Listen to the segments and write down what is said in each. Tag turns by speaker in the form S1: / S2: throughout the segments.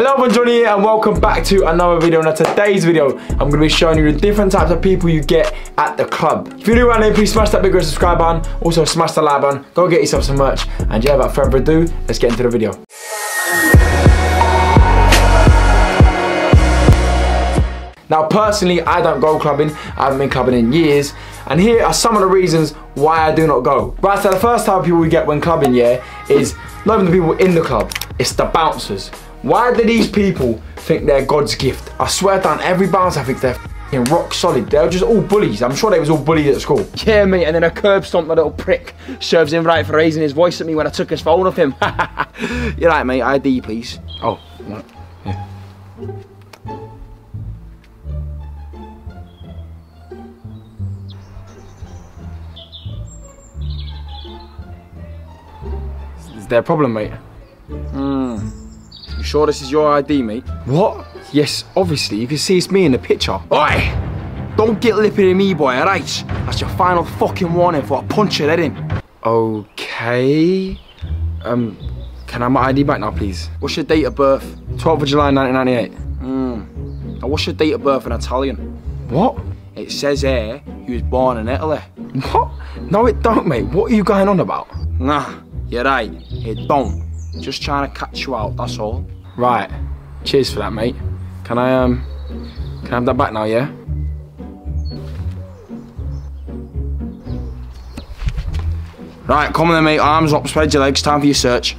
S1: Hello everyone, Johnny here and welcome back to another video. Now today's video, I'm going to be showing you the different types of people you get at the club. If you're new around here, please smash that big red subscribe button. Also smash the like button. Go get yourself some merch. And yeah, without further ado, let's get into the video. Now personally, I don't go clubbing. I haven't been clubbing in years. And here are some of the reasons why I do not go. Right, so the first type of people we get when clubbing, yeah, is not even the people in the club. It's the bouncers. Why do these people think they're God's gift? I swear down every bouncer I think they're rock solid. They're just all bullies. I'm sure they was all bullied at school.
S2: Yeah, mate, and then a curb stomp the little prick serves him right for raising his voice at me when I took his phone off him. You're right, mate, ID, please.
S1: Oh, right. Yeah. Is there a problem, mate?
S2: Hmm. You sure this is your ID, mate?
S1: What? Yes, obviously. You can see it's me in the picture.
S2: Oi! Don't get lippy to me, boy, alright? That's your final fucking warning for a punch your head in.
S1: Okay. Um, can I have my ID back now, please?
S2: What's your date of birth?
S1: 12th of July, 1998.
S2: Hmm. Now, what's your date of birth in Italian?
S1: What?
S2: It says here you was born in Italy.
S1: What? No, it don't, mate. What are you going on about?
S2: Nah, you're right. It don't. Just trying to catch you out, that's all.
S1: Right. Cheers for that, mate. Can I, um, can I have that back now, yeah?
S2: Right, come on then, mate. Arms up, spread your legs. Time for your search.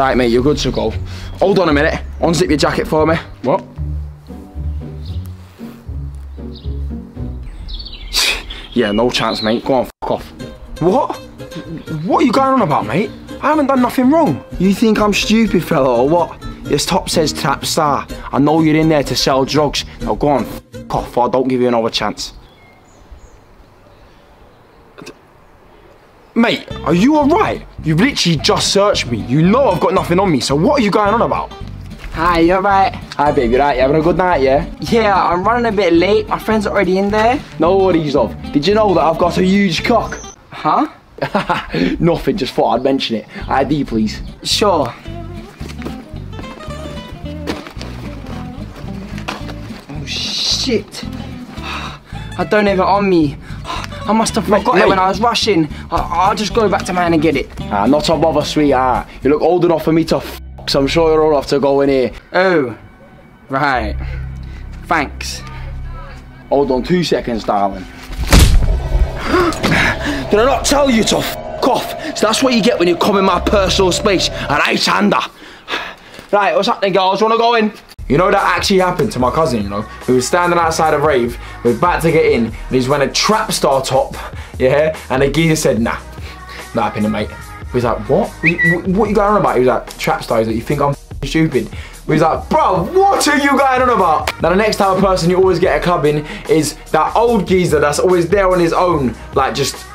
S2: Right, mate, you're good to go. Hold on a minute. Unzip your jacket for me.
S1: What?
S2: Yeah, no chance, mate. Go on, fuck off.
S1: What? What are you going on about, mate? I haven't done nothing wrong.
S2: You think I'm stupid, fella, or what? This top says Trapstar. I know you're in there to sell drugs. Now go on, fuck off, or I don't give you another chance.
S1: Mate, are you alright? You've literally just searched me. You know I've got nothing on me, so what are you going on about?
S2: Hi, you alright?
S1: Hi, babe, you right? You having a good night, yeah?
S2: Yeah, I'm running a bit late. My friend's already in there.
S1: No worries, love. Did you know that I've got a huge cock?
S2: Huh?
S1: Nothing, just thought I'd mention it. ID, please.
S2: Sure. Oh, shit. I don't have it on me. I must have forgot
S1: mate.
S2: it when I was rushing. I will just go back to mine and get it.
S1: Ah, not a bother, sweetheart. You look old enough for me to f so I'm sure you're old enough to go in here.
S2: Oh, right. Thanks.
S1: Hold on two seconds, darling. Did I not tell you to f off? So that's what you get when you come in my personal space, a right-hander. Right, what's happening, girls? Wanna go in? You know that actually happened to my cousin, you know? He was standing outside a rave, we are about to get in, and he's wearing a Trapstar top, yeah? And the geezer said, nah, not happening, mate. He was like, what? What, you going on about? He was like, trap stars, like, you think I'm stupid? We was like, bro, what are you going on about? Now, the next type of person you always get a club in is that old geezer that's always there on his own, like just,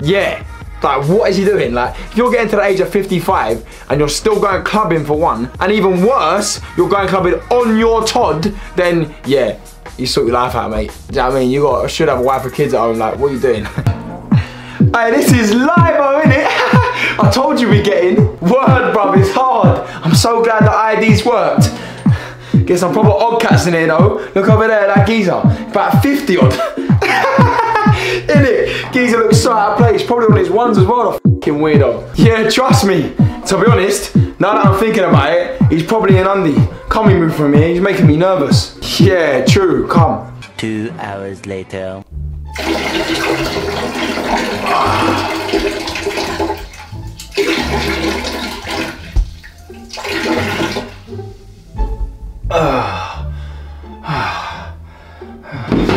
S1: yeah. Like, what is he doing? Like, if you're getting to the age of 55 and you're still going clubbing for one, and even worse, you're going clubbing on your Todd, then yeah, you sort your life out, mate. Do you know what I mean? You got should have a wife or kids at home. Like, what are you doing? hey, this is live, isn't it? I told you we get in. Word, bruv, it's hard. I'm so glad that ID's worked. Get some proper odd cats in here, though. Look over there, that geezer. About 50 odd. In it, geezer looks so out. Probably on his ones as well, the fucking weirdo. Yeah, trust me. To be honest, now that I'm thinking about it, he's probably an undie. Come me move from here, he's making me nervous. Yeah, true, come.
S3: Two hours later.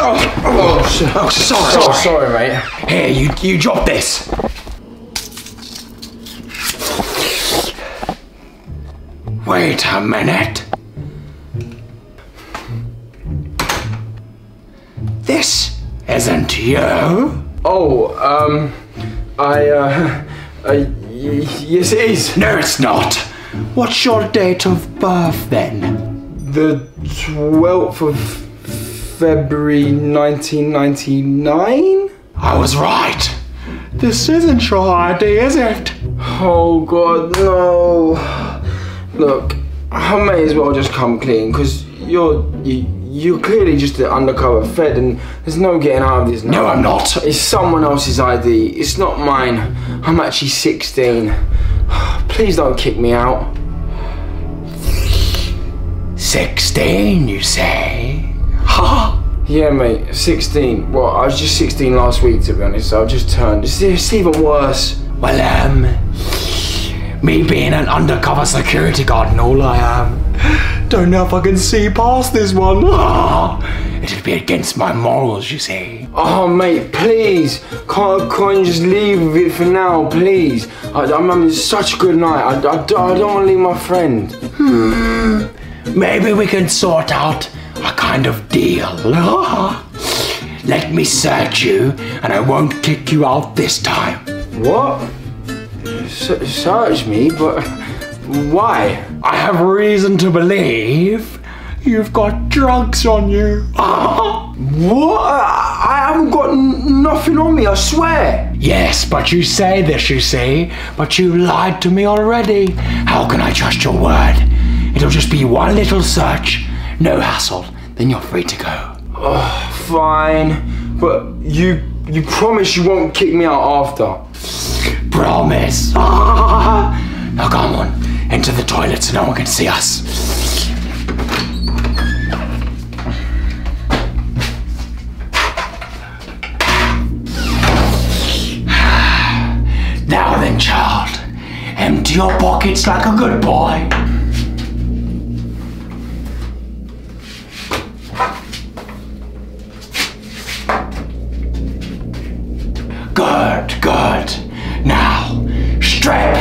S1: Oh, shit. Oh, sorry,
S2: Oh, sorry, mate.
S1: Here, you, you drop this. Wait a minute. This isn't you. Oh, um, I, uh, uh, y- yes it is.
S2: No, it's not. What's your date of birth then?
S1: The 12th of February 1999?
S2: I was right. This isn't your ID, is it?
S1: Oh god, no. Look, I may as well just come clean, because you're, you, you're clearly just an undercover fed and there's no getting out of this now.
S2: No, I'm not.
S1: It's someone else's ID. It's not mine. I'm actually 16. Please don't kick me out.
S2: 16, you say?
S1: Yeah, mate, 16. Well, I was just 16 last week, to be honest. So I've just turned. It's, it's even worse.
S2: Well, um, me being an undercover security guard and all I am, don't know if I can see past this one. It'd be against my morals, you see.
S1: Oh, mate, please. Can't, can't you just leave with it for now, please? I, I'm having such a good night. I, I, I don't want to leave my friend.
S2: Maybe we can sort out a kind of deal. Let me search you, and I won't kick you out this time.
S1: What? S- search me, but why?
S2: I have reason to believe you've got drugs on you.
S1: What? I haven't got nothing on me, I swear.
S2: Yes, but you say this, you see, but you lied to me already. How can I trust your word? It'll just be one little search, no hassle, then you're free to go.
S1: Oh, Fine, but you you promise you won't kick me out after.
S2: Promise. now come on, into the toilet so no one can see us. Now then, child, empty your pockets like a good boy. Now, strip.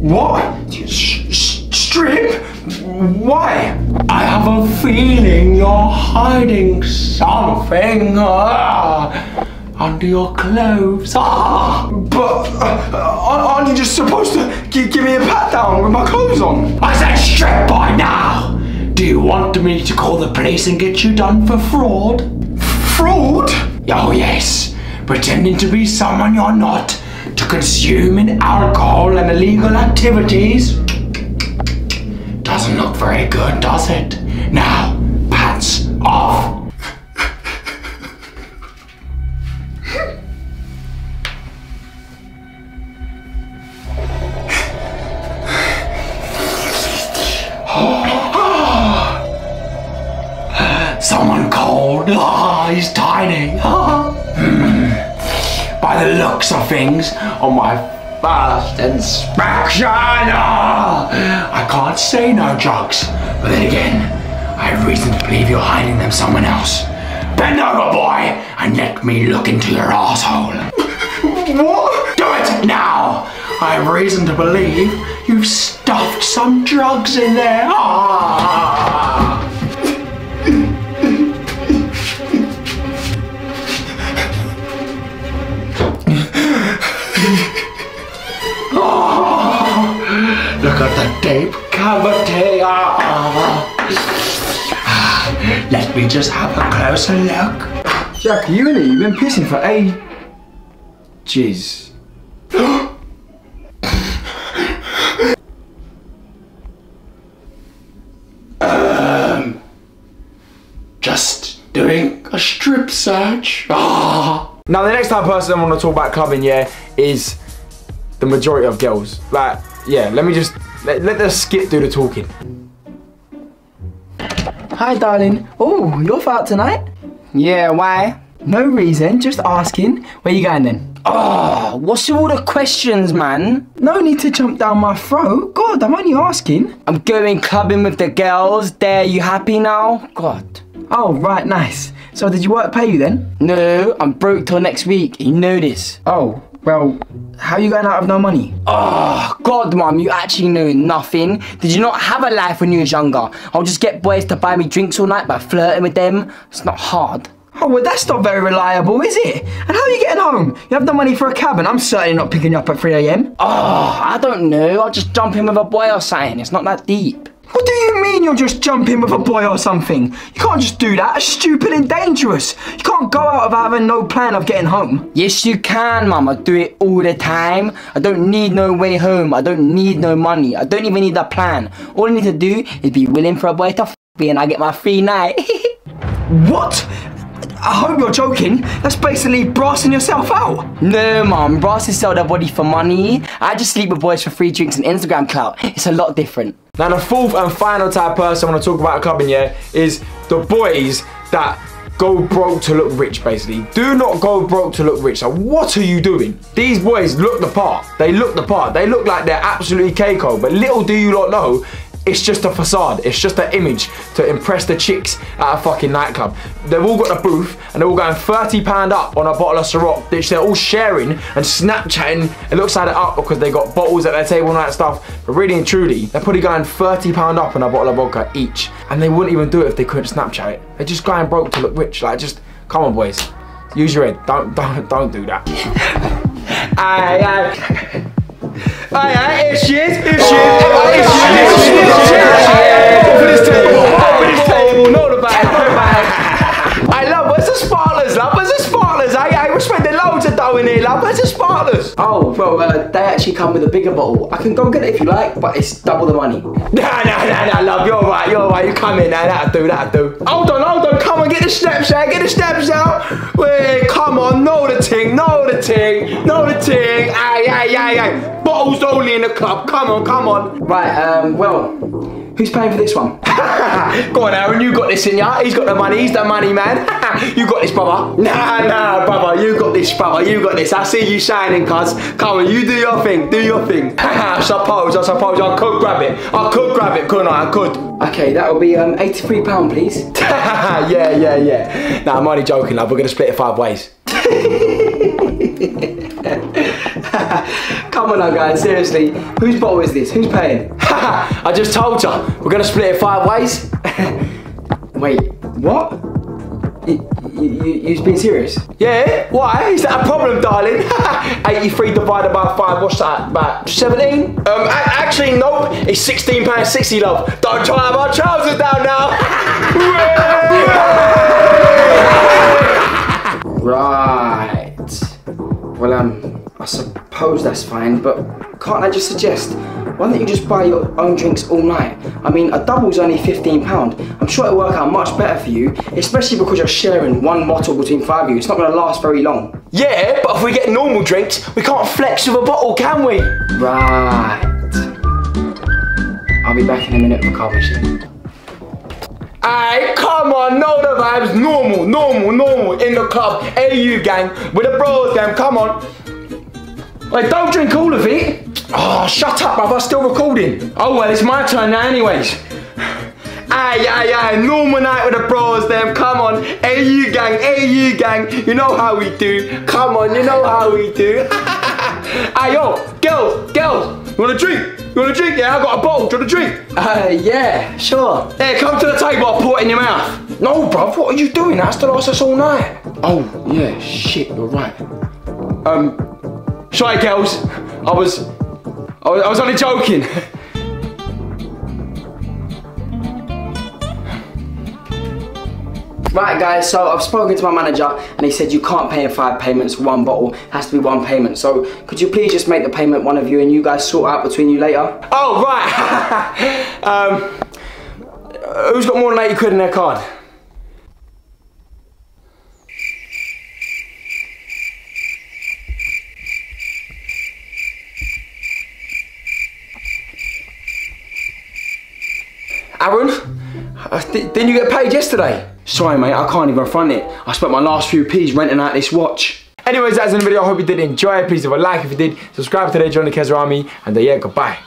S1: What? S- strip? Why?
S2: I have a feeling you're hiding something ah, under your clothes. Ah.
S1: But uh, aren't you just supposed to gi- give me a pat down with my clothes on?
S2: I said strip by now. Do you want me to call the police and get you done for fraud?
S1: Fraud?
S2: Oh yes, pretending to be someone you're not, to consuming alcohol and illegal activities. Doesn't look very good, does it? Now, pants off. Someone called. Ah, he's tiny. By the looks of things, on my first inspection, ah, I can't say no drugs. But then again, I have reason to believe you're hiding them somewhere else. Bend over, boy, and let me look into your asshole.
S1: What?
S2: Do it now! I have reason to believe you've stuffed some drugs in there. Oh, Ah. Let me just have a closer look.
S1: Jack, you and you've been pissing for a ages.
S2: Just doing a strip search. Ah.
S1: Now, the next type of person I want to talk about clubbing, yeah, is the majority of girls. Like, yeah, let me just let, let the skit do the talking.
S4: Hi, darling. Oh, you're out tonight?
S5: Yeah, why?
S4: No reason, just asking. Where you going then?
S5: Oh, what's with all the questions, man?
S4: No need to jump down my throat. God, I'm only asking.
S5: I'm going clubbing with the girls. There, you happy now? God.
S4: Oh, right, nice. So, did your work pay you then?
S5: No, I'm broke till next week. You know this.
S4: Oh, well, how are you going out of no money?
S5: Oh, God, mum, you actually know nothing. Did you not have a life when you was younger? I'll just get boys to buy me drinks all night by flirting with them. It's not hard.
S4: Oh, well, that's not very reliable, is it? And how are you getting home? You have no money for a cab, and I'm certainly not picking you up at 3 a.m.
S5: Oh, ah, I don't know. I'll just jump in with a boy or something. It's not that deep.
S4: What do you mean you'll just jump in with a boy or something? You can't just do that. It's stupid and dangerous. You can't go out without having no plan of getting home.
S5: Yes, you can, Mum. I do it all the time. I don't need no way home. I don't need no money. I don't even need a plan. All I need to do is be willing for a boy to f me and I get my free night.
S4: What? I hope you're joking. That's basically brassing yourself out.
S5: no, Mum. Brasses sell their body for money. I just sleep with boys for free drinks and Instagram clout. It's a lot different.
S1: Now the fourth and final type of person I want to talk about clubbing here is the boys that go broke to look rich basically. Do not go broke to look rich. So what are you doing? These boys look the part. They look the part. They look like they're absolutely Keiko. But little do you not know, it's just a facade. It's just an image to impress the chicks at a fucking nightclub. They've all got a booth and they're all going 30 pound up on a bottle of Ciroc, which they're all sharing and Snapchatting. It looks like it up because they got bottles at their table and that stuff. But really and truly, they're probably going 30 pound up on a bottle of vodka each. And they wouldn't even do it if they couldn't Snapchat it. They're just going broke to look rich. Like just, come on boys. Use your head. Don't, don't, don't do that. aye, aye. Aye, aye, here she is, here she is. Aye, here she is, here she is, here she is. Over this table, over this table. No, the bag, no, the bag. I love, where's the sparklers, love? Where's the sparklers? I, I was spending loads of dough in here, love. Where's the sparklers?
S5: Oh, well, uh, they actually come with a bigger bottle. I can go get it if you like, but it's double the money.
S1: Nah, nah, nah, nah, love. You're right, you're right. You come in now, that'll do, that'll do. Hold on, hold on. Come on, get the steps out, get the steps out. Wait, come on, know the ting, know the ting, know the ting. Aye, aye, aye, aye. Bottles only in the club. Come on, come on.
S5: Right, um, well, who's paying for this one?
S1: Go on, Aaron, you got this in ya. He's got the money, he's the money man. you got this, brother. Nah, nah, brother, you got this, brother, you got this. I see you shining, cuz. Come on, you do your thing, do your thing. I suppose, I suppose I could grab it. I could grab it, couldn't I? I could.
S5: Okay, that will be um, £83, please.
S1: yeah, yeah, yeah. Nah, I'm only joking, love. We're gonna split it five ways.
S5: Come on now, guys, seriously. Whose bottle is this? Who's paying?
S1: I just told you, we're gonna split it five ways.
S5: Wait, what? You, you, you, you being serious?
S1: Yeah, why? Is that a problem, darling? 83 divided by 5, what's that? About 17? Um, a- actually, nope, it's 16 pounds 60, love. Don't try our trousers down now.
S5: Right. Well, um, I suppose that's fine, but can't I just suggest, why don't you just buy your own drinks all night? I mean, a double's only £15. I'm sure it'll work out much better for you, especially because you're sharing one bottle between five of you. It's not going to last very long.
S1: yeah, but if we get normal drinks, we can't flex with a bottle, can we?
S5: Right. I'll be back in a minute with a card machine.
S1: Aye, come on, know the vibes. Normal, normal, normal. In the club, AU gang, with the bros gang, come on. Wait, don't drink all of it. Oh, shut up, bruv, I'm still recording. Oh, well, it's my turn now anyways. Aye, aye, aye, normal night with the bros, them, come on. AU gang, AU gang, you know how we do. Come on, you know how we do. Aye, yo, girls, girls, you want a drink? You want a drink? Yeah, I got a bottle, do you want a drink?
S5: Uh, yeah, sure.
S1: Hey, come to the table, I'll pour it in your mouth. No, bruv, what are you doing? That's to last us all night.
S5: Oh, yeah, shit, you're right.
S1: Um, sorry, girls, I was, I was, I was only joking.
S5: Right, guys, so I've spoken to my manager and he said you can't pay in five payments, one bottle, has to be one payment. So could you please just make the payment one of you and you guys sort out between you later?
S1: Oh, right. um, who's got more than 80 quid in their card? Aaron, uh, didn't you get paid yesterday? Sorry, mate, I can't even front it. I spent my last few P's renting out this watch. Anyways, that's the video. I hope you did enjoy it. Please leave a like if you did. Subscribe today, join the Kezza Army. And uh, yeah, goodbye.